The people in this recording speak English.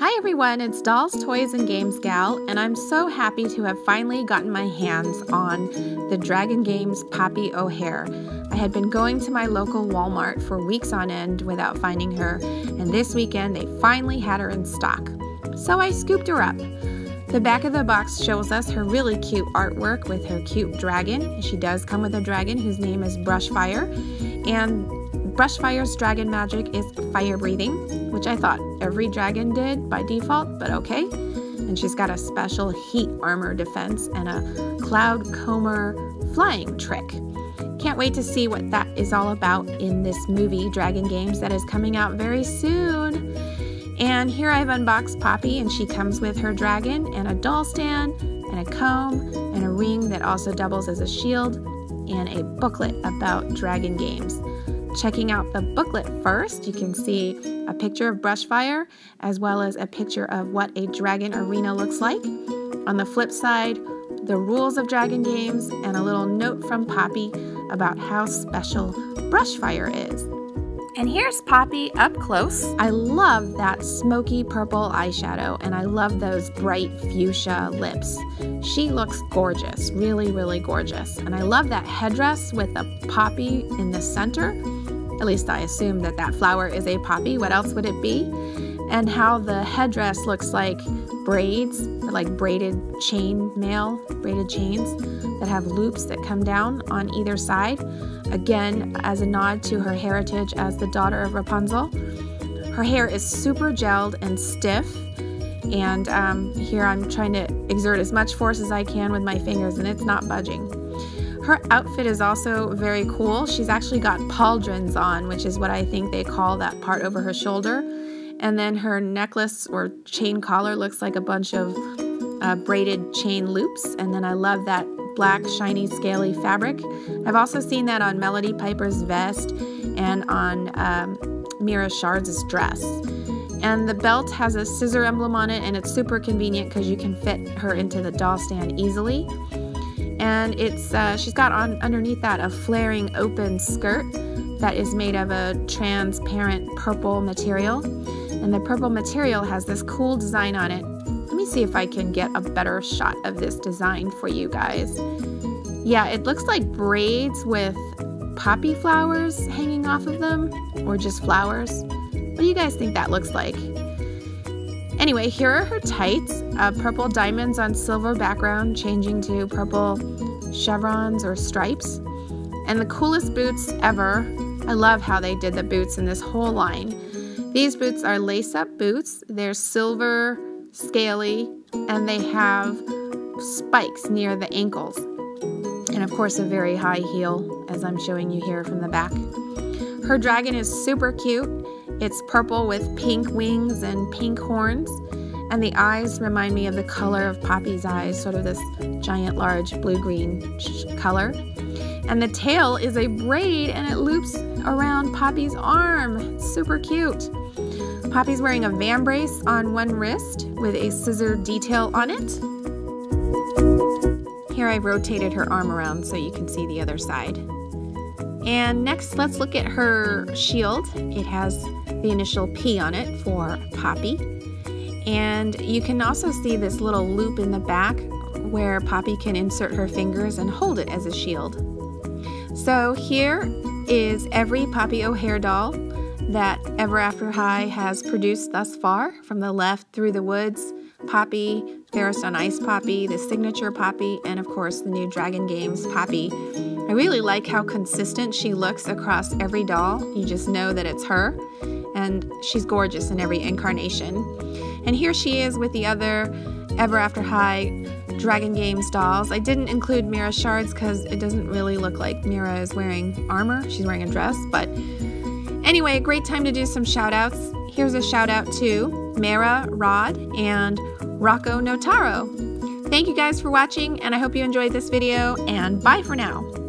Hi everyone, it's Dolls, Toys, and Games Gal, and I'm so happy to have finally gotten my hands on the Dragon Games Poppy O'Hair. I had been going to my local Walmart for weeks on end without finding her, and this weekend they finally had her in stock. So I scooped her up. The back of the box shows us her really cute artwork with her cute dragon. She does come with a dragon whose name is Brushfire, and Brushfire's dragon magic is fire breathing, which I thought every dragon did by default, but okay. And she's got a special heat armor defense and a cloud comber flying trick. Can't wait to see what that is all about in this movie, Dragon Games, that is coming out very soon. And here I've unboxed Poppy, and she comes with her dragon and a doll stand and a comb and a ring that also doubles as a shield and a booklet about dragon games. Checking out the booklet first, you can see a picture of Brushfire as well as a picture of what a dragon arena looks like. On the flip side, the rules of dragon games and a little note from Poppy about how special Brushfire is. And here's Poppy up close. I love that smoky purple eyeshadow and I love those bright fuchsia lips. She looks gorgeous, really, really gorgeous. And I love that headdress with the poppy in the center. At least I assume that that flower is a poppy. What else would it be? And how the headdress looks like braids, like braided chain mail, braided chains that have loops that come down on either side. Again, as a nod to her heritage as the daughter of Rapunzel. Her hair is super gelled and stiff. And um, here I'm trying to exert as much force as I can with my fingers, and it's not budging. Her outfit is also very cool. She's actually got pauldrons on, which is what I think they call that part over her shoulder. And then her necklace or chain collar looks like a bunch of uh, braided chain loops. And then I love that black, shiny, scaly fabric. I've also seen that on Melody Piper's vest and on um, Mira Shards' dress. And the belt has a scissor emblem on it, and it's super convenient because you can fit her into the doll stand easily and it's uh, she's got on underneath that a flaring open skirt that is made of a transparent purple material. And the purple material has this cool design on it. Let me see if I can get a better shot of this design for you guys. Yeah it looks like braids with poppy flowers hanging off of them or just flowers. What do you guys think that looks like Anyway, here are her tights. Uh, purple diamonds on silver background, changing to purple chevrons or stripes. And the coolest boots ever. I love how they did the boots in this whole line. These boots are lace-up boots. They're silver, scaly, and they have spikes near the ankles. And of course, a very high heel, as I'm showing you here from the back. Her dragon is super cute. It's purple with pink wings and pink horns, and the eyes remind me of the color of Poppy's eyes, sort of this giant, large blue-green color. And the tail is a braid and it loops around Poppy's arm. super cute. Poppy's wearing a vambrace on one wrist with a scissor detail on it. Here I rotated her arm around so you can see the other side. And next, let's look at her shield. It has the initial P on it for Poppy. And you can also see this little loop in the back where Poppy can insert her fingers and hold it as a shield. So here is every Poppy O'Hair doll that Ever After High has produced thus far, from the left through the woods, Poppy, Fairest on Ice Poppy, the signature Poppy, and of course the new Dragon Games Poppy. I really like how consistent she looks across every doll. You just know that it's her and she's gorgeous in every incarnation. And here she is with the other Ever After High Dragon Games dolls. I didn't include Mira Shards because it doesn't really look like Mira is wearing armor. She's wearing a dress, but anyway, a great time to do some shout outs. Here's a shout out to Mara Rod and Rocco Notaro. Thank you guys for watching, and I hope you enjoyed this video, and bye for now.